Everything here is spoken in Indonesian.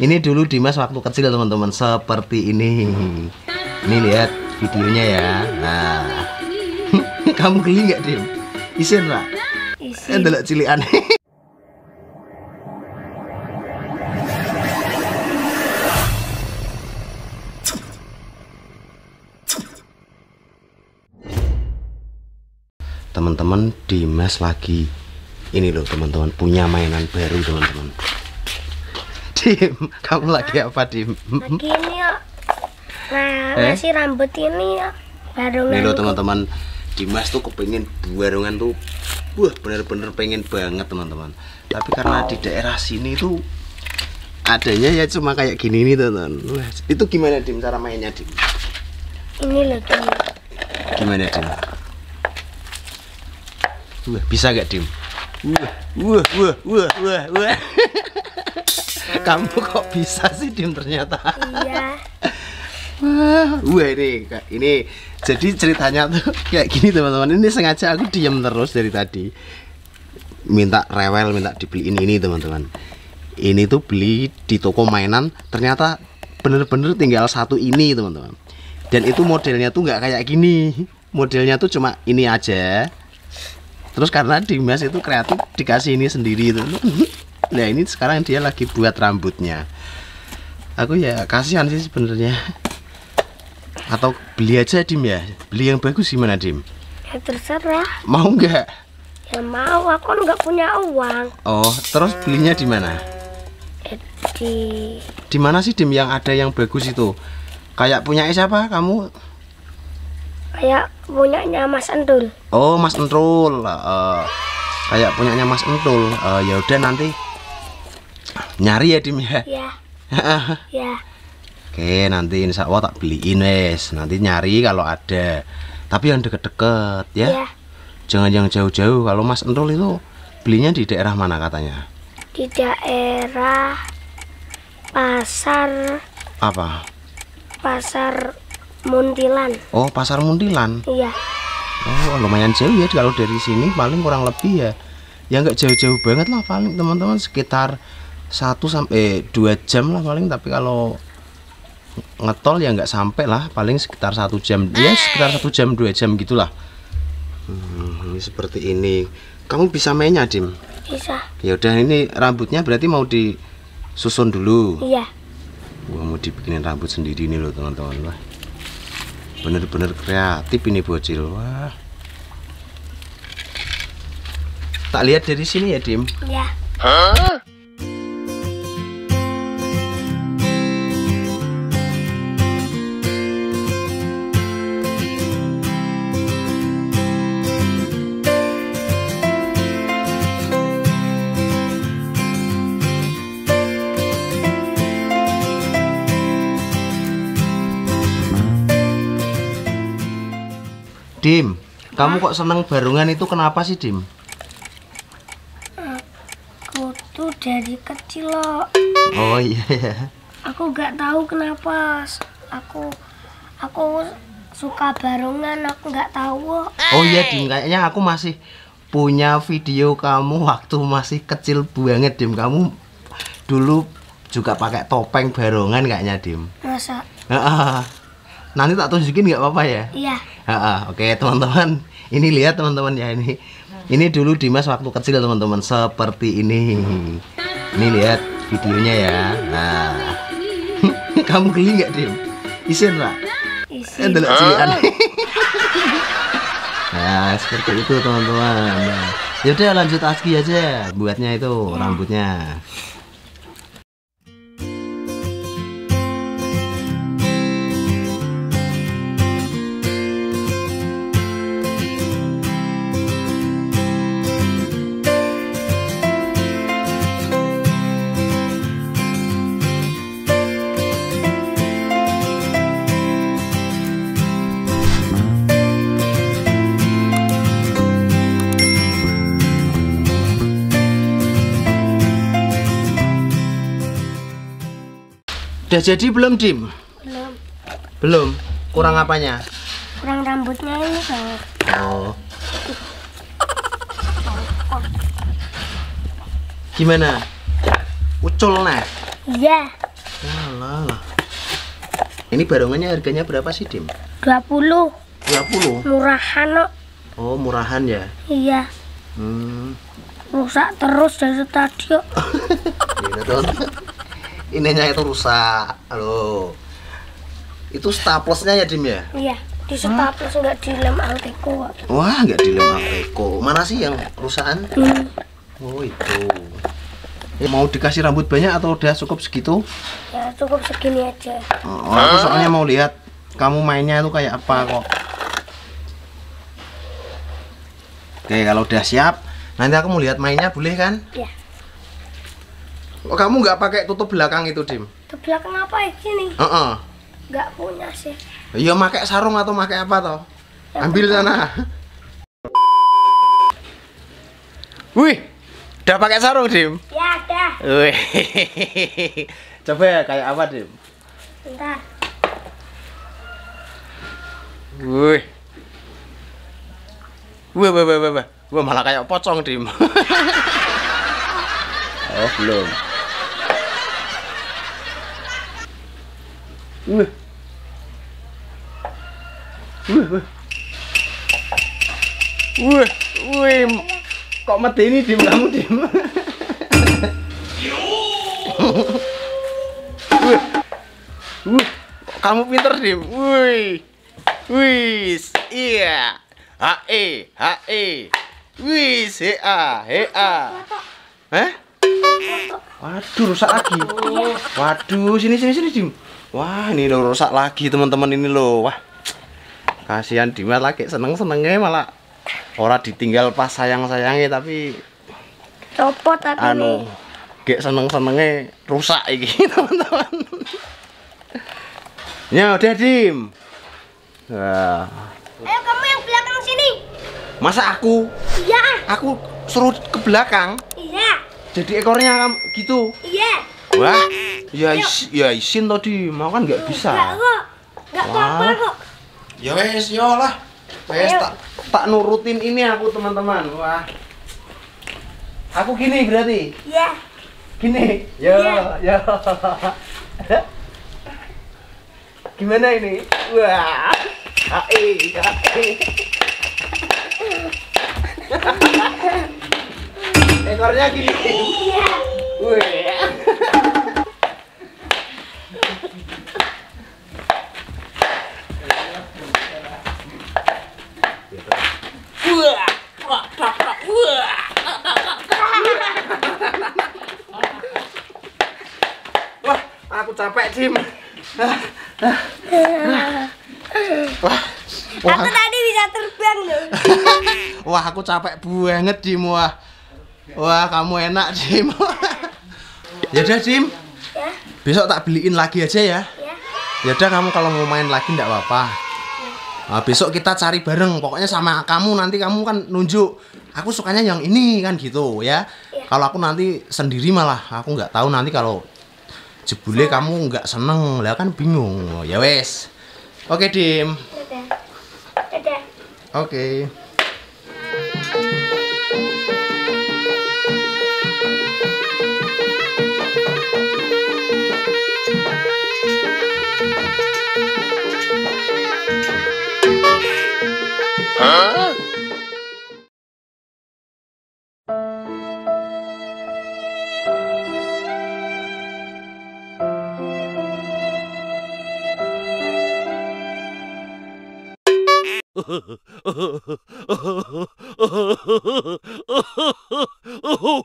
Ini dulu Dimas waktu kecil teman-teman seperti ini. Ini lihat videonya ya. Nah. Kamu geli nggak Dim? Isin lah. isi Ada cilian. Teman-teman Dimas lagi ini loh teman-teman punya mainan baru teman-teman. Dim, kamu lagi apa Dim? lagi ini ya nah Eh? ngasih rambut ini ya baru Nih loh teman-teman Dimas tuh kepingin barongan tuh Wah bener-bener pengen banget teman-teman Tapi karena di daerah sini tuh Adanya ya cuma kayak gini nih teman-teman Itu gimana Dim cara mainnya Dim? ini loh Dim. Gimana Dim? Wah bisa gak Dim? Wah wah wah wah wah wah Kamu kok bisa sih Dim ternyata iya Wah, wah ini ini jadi ceritanya tuh kayak gini teman-teman. Ini sengaja aku diam terus dari tadi. Minta rewel, minta dibeliin ini teman-teman. Ini tuh beli di toko mainan, ternyata bener-bener tinggal satu ini teman-teman. Dan itu modelnya tuh nggak kayak gini. Modelnya tuh cuma ini aja. Terus karena Dimas itu kreatif dikasih ini sendiri itu. Nah ini sekarang dia lagi buat rambutnya. Aku ya kasihan sih sebenarnya. Atau beli aja Dim ya? Beli yang bagus gimana Dim? Ya terserah. Mau nggak? Ya mau. Aku nggak punya uang. Oh terus belinya di mana? Eh, di di mana sih Dim yang ada yang bagus itu? Kayak punya siapa kamu? Kayak punyanya Mas Endul oh Mas Entrul Eh, kayak punyanya Mas Entul. Eh, ya udah nanti nyari ya Dim ya ya ya Oke, nanti insya Allah tak beliin wes. Nanti nyari kalau ada. Tapi yang deket-deket ya. ya Jangan yang jauh-jauh. Kalau Mas Entul itu belinya di daerah mana katanya? di daerah pasar Apa? pasar Muntilan Oh, Pasar Muntilan. iya Oh, lumayan jauh ya kalau dari sini paling kurang lebih ya. Ya nggak jauh-jauh banget lah paling teman-teman sekitar 1 sampai 2 jam lah paling tapi kalau ngetol ya nggak sampai lah paling sekitar satu jam. Ya sekitar satu jam dua jam gitulah. Hmm, ini seperti ini. Kamu bisa mainnya dim? Bisa. Ya udah ini rambutnya berarti mau disusun dulu? Iya. Gua mau dibikinin rambut sendiri nih loh teman-teman. Wah bener-bener kreatif ini bocil. Wah. Tak lihat dari sini ya dim? Iya dim kamu kok seneng barungan itu kenapa sih dim? Aku tuh dari kecil loh oh iya ya. Aku nggak tahu kenapa. Aku aku suka barongan aku nggak tahu oh iya dim. Kayaknya aku masih punya video kamu waktu masih kecil banget dim. Kamu dulu juga pakai topeng barongan kayaknya dim. Masa? Heeh. Nanti tak tunjukin nggak apa-apa ya? Iya. Heeh, oke teman-teman. Ini lihat teman-teman ya ini. Ini dulu Dimas waktu kecil teman-teman. Seperti ini. Ini lihat videonya ya. Nah. Kamu geli nggak Dim? Isin lah isi ada cilian nah seperti itu teman-teman. Nah, yaudah lanjut aski aja buatnya itu rambutnya udah jadi belum Dim belum belum kurang apanya kurang rambutnya ini bang Oh. Gimana? Ucul nah. Iya, Alah, lah. Ini barongannya harganya berapa sih, Dim? 20 20. murahan kok. Oh, murahan ya. Iya, Hmm. rusak terus dari tadi kok. Ininya itu rusak. Halo. Itu staplesnya ya, Dim ya? Iya, di staples enggak di lem Alteco kok. Wah, nggak dilem Alteco. Mana sih yang rusakan? Hmm. Oh, itu. Eh, mau dikasih rambut banyak atau udah cukup segitu? Ya cukup segini aja. Oh, aku soalnya mau lihat kamu mainnya itu kayak apa kok. Oke, kalau udah siap, nanti aku mau lihat mainnya boleh kan? Iya. Kok kamu nggak pakai tutup belakang itu, Dim? Ke belakang apa ya sini? Heeh. Enggak punya sih. Iya, pakai sarung atau pakai apa toh? Ambil sana. Wih, udah pakai sarung, Dim? Ya dah, Wih. Coba ya kayak apa, Dim? bentar. Wih. Wah, wah, wah, wah. Wah, malah kayak pocong, Dim. oh, belum. Wih. Wih, wih. Wih, wih. Kok mati ini, Dim, kamu, Dim? Wih. Wih, kamu pinter, Dim. Wih. Wis, iya. HE, HE. Wis, HA, HA. Eh? Waduh, rusak lagi. Waduh, sini sini sini, Dim. Wah, ini udah rusak lagi, teman-teman ini loh. Wah. Kasihan Dimas lagi seneng-senengnya malah ora ditinggal pas sayang-sayangnya tapi Copot tapi anu gek seneng-senengnya rusak iki, teman-teman. Ya udah, Dim. Ayo kamu yang belakang sini. Masa aku? Iya, Aku suruh ke belakang. iya, Jadi ekornya gitu. iya. Wah, ya is, ya isin tadi, mau kan nggak Enggak bisa. kok. Enggak Wah. apa-apa kok. Ya wes, yo lah. Wes tak tak nurutin ini aku teman-teman. Wah. Aku gini berarti. Iya. Gini. Yo, Iya. yo. Gimana ini? Wah. Hai, hai. Ekornya gini. Iya. Wih. Wah, aku capek, Jim. Wah. Wah, Aku tadi bisa terbang loh. wah aku capek banget, Jim. Wah. Wah, kamu enak, Jim. ya udah, Jim. Ya, Besok tak beliin lagi aja ya. ya. Ya udah kamu kalau mau main lagi enggak apa-apa. Nah, besok kita cari bareng. Pokoknya sama kamu nanti kamu kan nunjuk. Aku sukanya yang ini kan gitu ya. Iya. Kalau aku nanti sendiri malah aku nggak tahu nanti kalau jebule kamu nggak seneng lah kan bingung. Ya wes. Oke Dim. Dadah. Dadah. Oke. oh